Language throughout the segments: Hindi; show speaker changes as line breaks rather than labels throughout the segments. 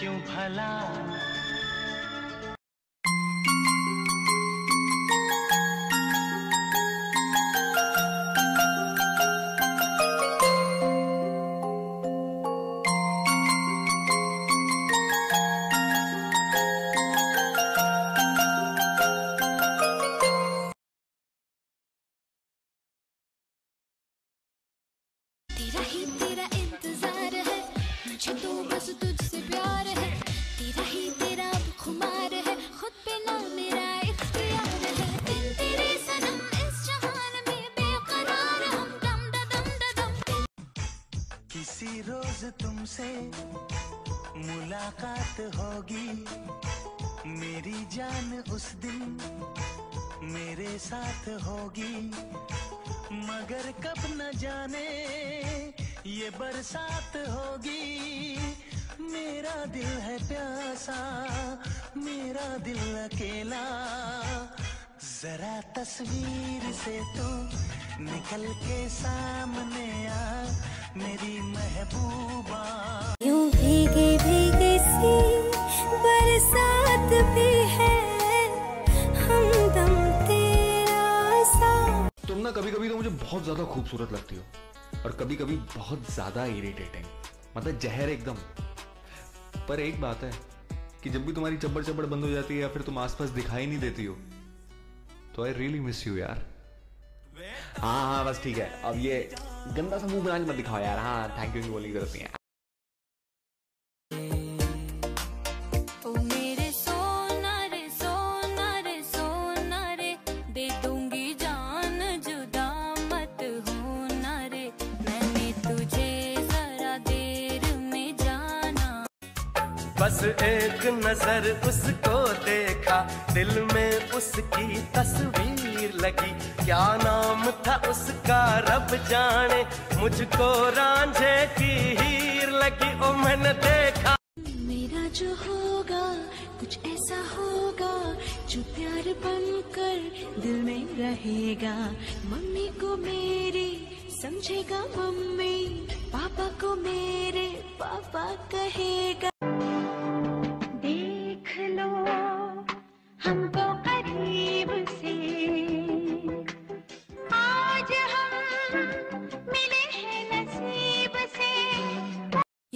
क्यों भला? तुमसे मुलाकात होगी। मेरी जान उस दिन मेरे साथ होगी। मगर कब न जाने ये बरसात होगी। मेरा दिल है प्यासा, मेरा दिल अकेला। जरा तस्वीर से तू निकल के सामने आ। मेरी महबूबा
ना कभी कभी तो मुझे बहुत ज़्यादा खूबसूरत लगती हो। और कभी कभी बहुत ज़्यादा इरिटेटिंग मतलब जहर एकदम। पर एक बात है कि जब भी तुम्हारी चब्बड़ चब्बड़ बंद हो जाती है या फिर तुम आसपास दिखाई नहीं देती हो तो आई रियली मिस यू यार। हाँ हाँ बस ठीक है। अब ये गंदा सा मुँह बना के मत दिखाओ यार। हाँ थैंक यू बोलने की ज़रूरत नहीं है।
बस एक नज़र उसको देखा। दिल में उसकी तस्वीर लगी। क्या नाम था उसका, रब जाने। मुझको रांझे की हीर लगी। ओ, मैंने देखा।
मेरा जो होगा, कुछ ऐसा होगा, जो प्यार बनकर दिल में रहेगा। मम्मी को मेरी, समझेगा मम्मी। पापा को मेरे, पापा कहेगा।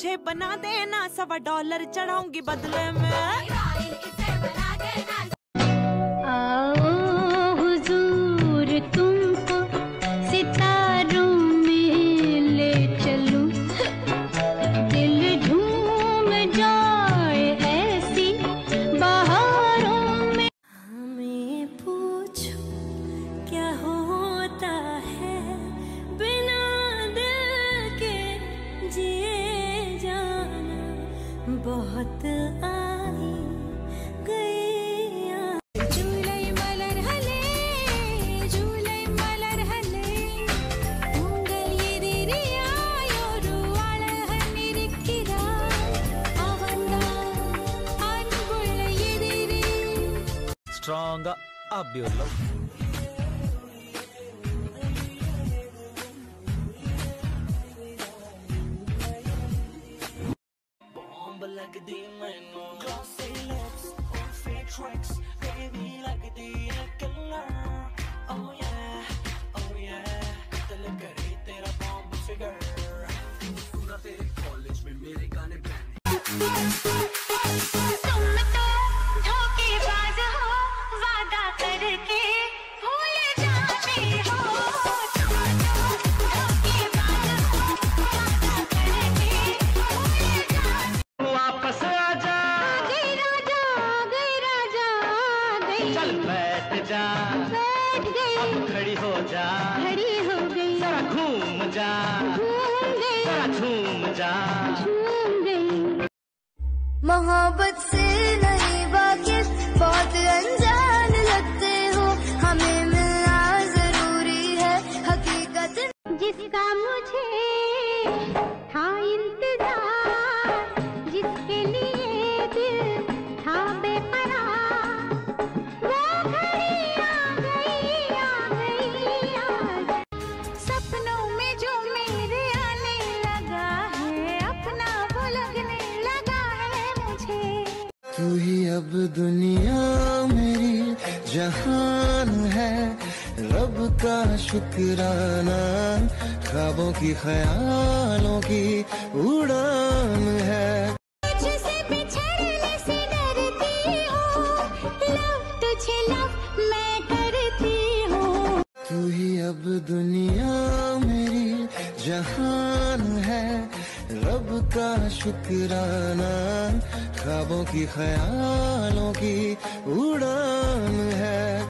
मुझे बना देना सवा डॉलर चढ़ाऊँगी बदले में।
ஸ்ட்ராங்கா அப்படி ஒரு
Like
a demon, glossy lips, fake tricks, baby like a killer. Oh yeah, oh yeah, the look at bomb figure. पूरा tere college में मेरे गाने
चल बैठ जा।
बैठ गई।
अब खड़ी हो जा।
खड़ी हो गई।
जरा घूम जा।
घूम गई।
जरा झूम जा।
झूम गई।
मोहब्बत से नहीं वाकिफ बहुत अनजान
तू ही अब दुनिया मेरी जहान है। रब का शुक्राना ख्वाबों की, ख्यालों की उड़ान है। का शुक्राना, ख्वाबों की, ख्यालों की उड़ान है।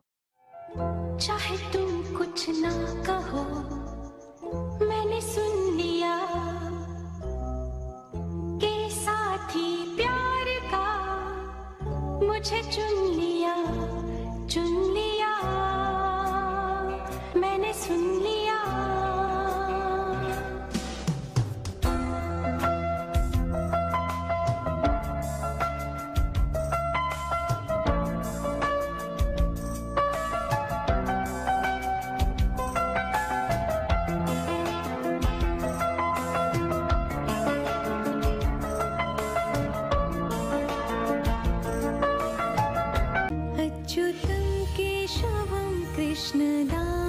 चाहे तुम कुछ ना कहो, मैंने सुन लिया के साथी प्यार का, मुझे चुन कृष्णदा।